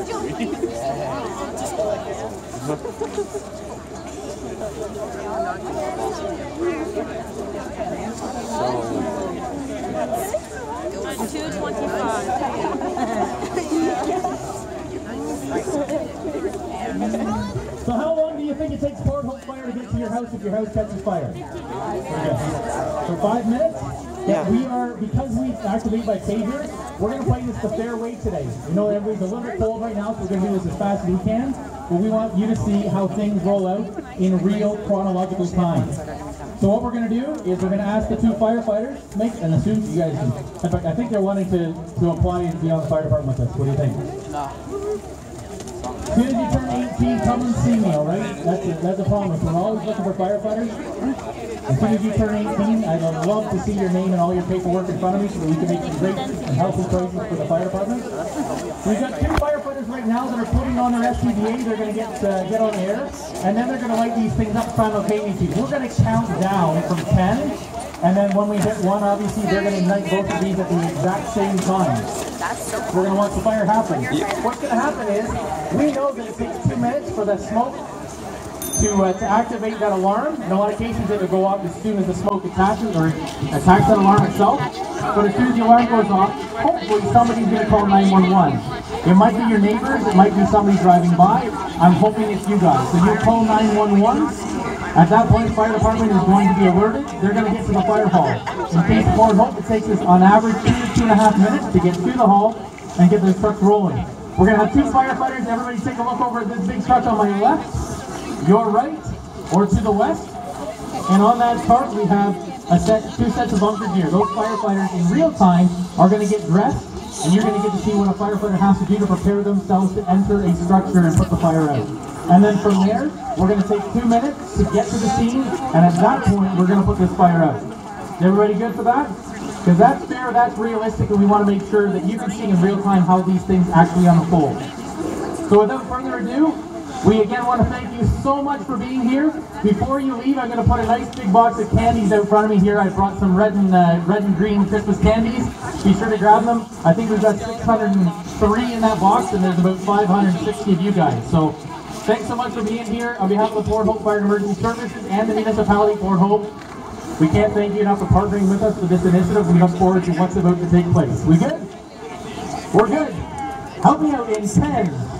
So how long do you think it takes Hope Fire to get to your house if your house catches fire? So five minutes? Yeah. We are, because we activate by pager, we're going to play this the fair way today. We know everybody's a little bit cold right now, so we're going to do this as fast as we can. But we want you to see how things roll out in real chronological time. So what we're going to do is we're going to ask the two firefighters to make, and assume you guys, in fact, I think they're wanting to, to apply and be on the fire department with us. What do you think? As soon as you turn 18, come and see me, all right? That's it. That's a promise. We're always looking for firefighters. As soon as you turn 18, I'd love to see your name and all your paperwork in front of me so that we can make some great and helpful choices for the fire department. We've got two firefighters right now that are putting on their SCBA. They're going to get uh, get on air, and then they're going to light these things up simultaneously. We're going to count down from 10, and then when we hit one, obviously they're going to ignite both of these at the exact same time. We're going to watch the fire happen. What's going to happen is, we know that it takes two minutes for the smoke to, uh, to activate that alarm. In a lot of cases, it will go off as soon as the smoke attaches or attacks that alarm itself. But as soon as the alarm goes off, hopefully somebody's going to call 911. It might be your neighbors, it might be somebody driving by. I'm hoping it's you guys. So you call 911. At that point, fire department is going to be alerted. They're going to get to the fire hall. In case of Port Hope, it takes us on average two to two and a half minutes to get to the hall and get the trucks rolling. We're going to have two firefighters. Everybody take a look over at this big truck on my left, your right, or to the west. And on that part, we have a set, two sets of bunkers here. Those firefighters in real time are going to get dressed, and you're going to get to see what a firefighter has to do to prepare themselves to enter a structure and put the fire out. And then from there, we're going to take two minutes to get to the scene, and at that point, we're going to put this fire out. Is everybody good for that? Because that's fair, that's realistic, and we want to make sure that you can see in real time how these things actually unfold. So without further ado, we again want to thank you so much for being here. Before you leave, I'm going to put a nice big box of candies out front of me here. I brought some red and uh, red and green Christmas candies. Be sure to grab them. I think we've got 603 in that box, and there's about 560 of you guys. So thanks so much for being here. On behalf of the Port Hope Fire and Emergency Services and the municipality of Port Hope, we can't thank you enough for partnering with us for this initiative. We look forward to what's about to take place. We good? We're good. Help me out in 10,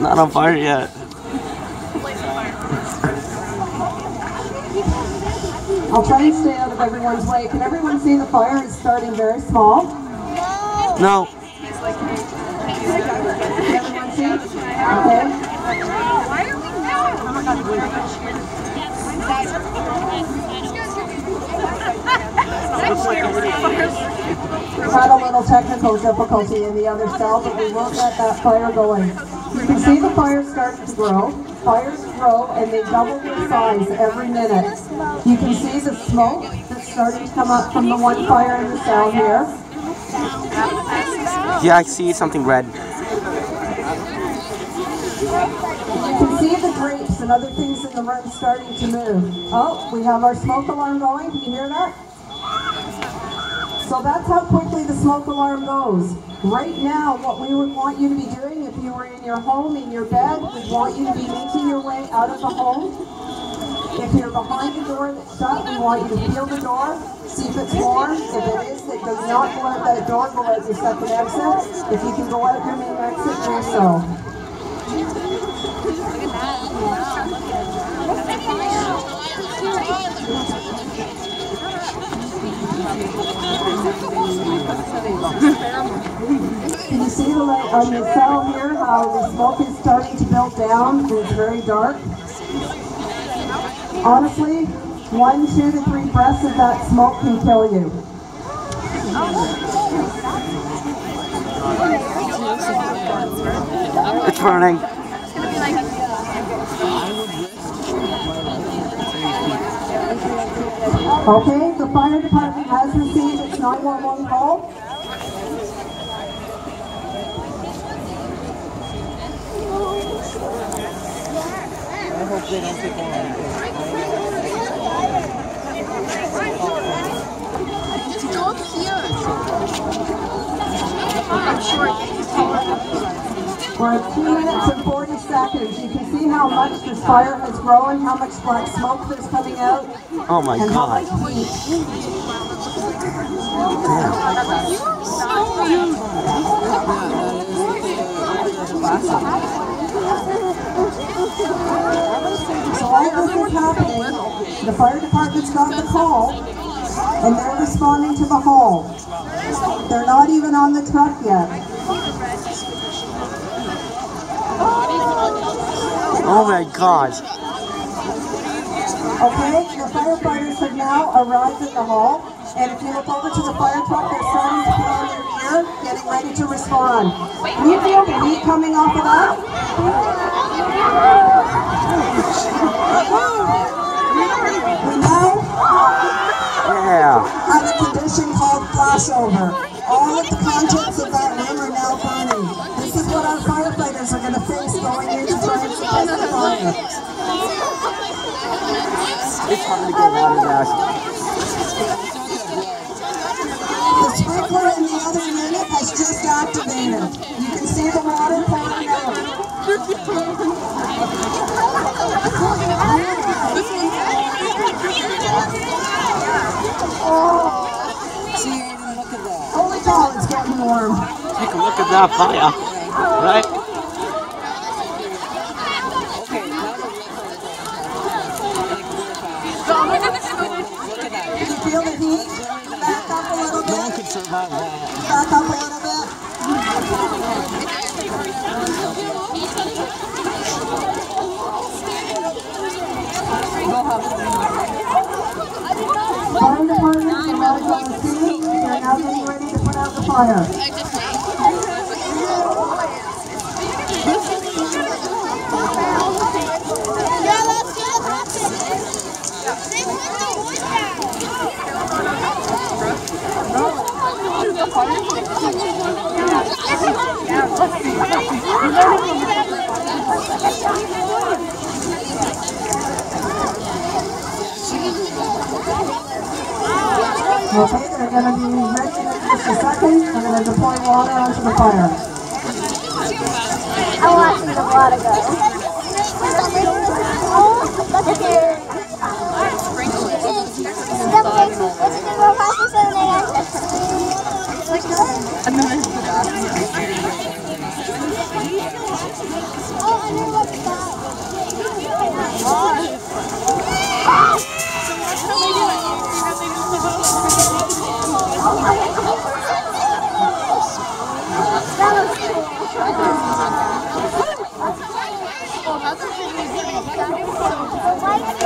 Not on fire yet. I'll try and stay out of everyone's way. Can everyone see the fire is starting very small? No. Can everyone see? Okay. We had a little technical difficulty in the other cell, but we will get that fire going. You can see the fire starting to grow. Fires grow and they double in size every minute. You can see the smoke that's starting to come up from the one fire in the cell here. Yeah, I see something red. You can see the grapes and other things in the room starting to move. Oh, we have our smoke alarm going. Can you hear that? So that's how quickly the smoke alarm goes. Right now, what we would want you to be doing, if you were in your home, in your bed, we want you to be making your way out of the home. If you're behind the door that's shut, we want you to feel the door, see if it's warm. If it is, that does not go out that door, go out your second exit. If you can go out your main exit, do so. Can you see the light on the cell here, how the smoke is starting to build down it's very dark? Honestly, one, two to three breaths of that smoke can kill you. It's burning. Okay, the fire department has received its 911 call. I hope they don't take Just go up here. I'm short. At 2 minutes and 40 seconds. You can see how much this fire has grown, how much black smoke there's coming out, Oh my and how much god. heat. So all this is happening. The fire department's got the call, and they're responding to the hall. They're not even on the truck yet. Oh my god. Okay, the firefighters have now arrived at the hall, and if you look over to the fire truck, they're starting to put on their gear, getting ready to respond. Can you feel the heat coming off of that? We now Yeah. have a condition called flashover. All of the contents Of. The sprinkler in the other unit has just activated. You can see the water pouring out. Holy cow, it's getting warm. Take a look at that fire. Right? Can. Back up a little bit. Back up a little bit. Department arrived on the scene. They're now getting ready to put out the fire. Okay, they're gonna be ready in just a second. They're gonna deploy water onto the fire. I want to see the water go. Six, let's do go faster so they Oh, and then what's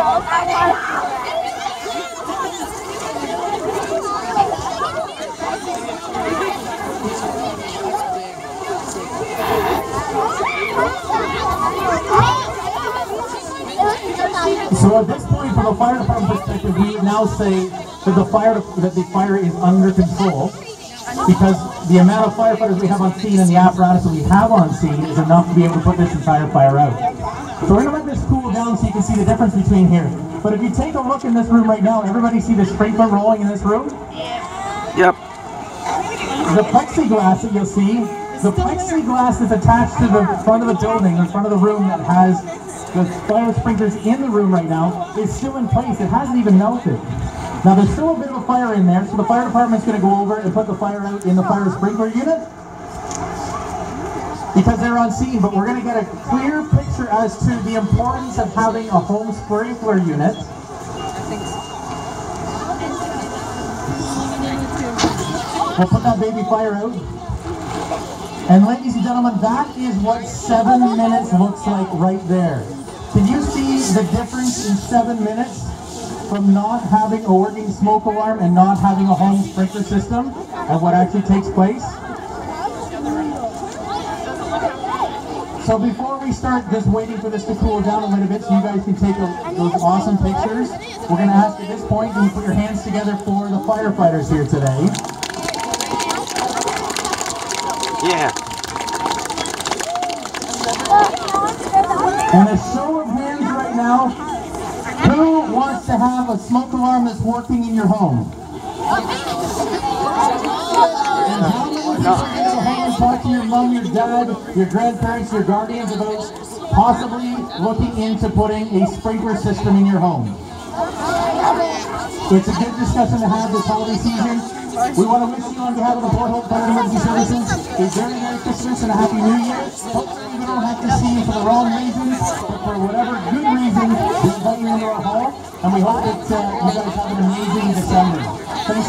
So at this point, from a fire department perspective, we now say that the fire that the fire is under control because the amount of firefighters we have on scene and the apparatus that we have on scene is enough to be able to put this entire fire out. So we're gonna let this cool down so you can see the difference between here. But if you take a look in this room right now, everybody see the sprinkler rolling in this room? Yep. The plexiglass that you'll see, the plexiglass that's attached to the front of the building, the front of the room that has the fire sprinklers in the room right now, is still in place. It hasn't even melted. Now there's still a bit of a fire in there, so the fire department's going to go over and put the fire out in the fire sprinkler unit because they're on scene. But we're going to get a clear picture as to the importance of having a home sprinkler unit. We'll put that baby fire out. And ladies and gentlemen, that is what seven minutes looks like right there. Can you see the difference in seven minutes from not having a working smoke alarm and not having a home sprinkler system and what actually takes place? So before we start just waiting for this to cool down a little bit so you guys can take a, those awesome pictures, we're going to ask at this point, can you put your hands together for the firefighters here today? Yeah. And a show of hands right now, who wants to have a smoke alarm that's working in your home? And how many people talk to your mom, your dad, your grandparents, your guardians about possibly looking into putting a sprinkler system in your home? It's a good discussion to have this holiday season. We want to wish you on behalf of the Port Hope Fire Emergency Services a very Merry Christmas and a Happy New Year. Hopefully we don't have to see you for the wrong reasons, but for whatever good reason, we invite you into our hall, and we hope that uh, you guys have an amazing December. Thanks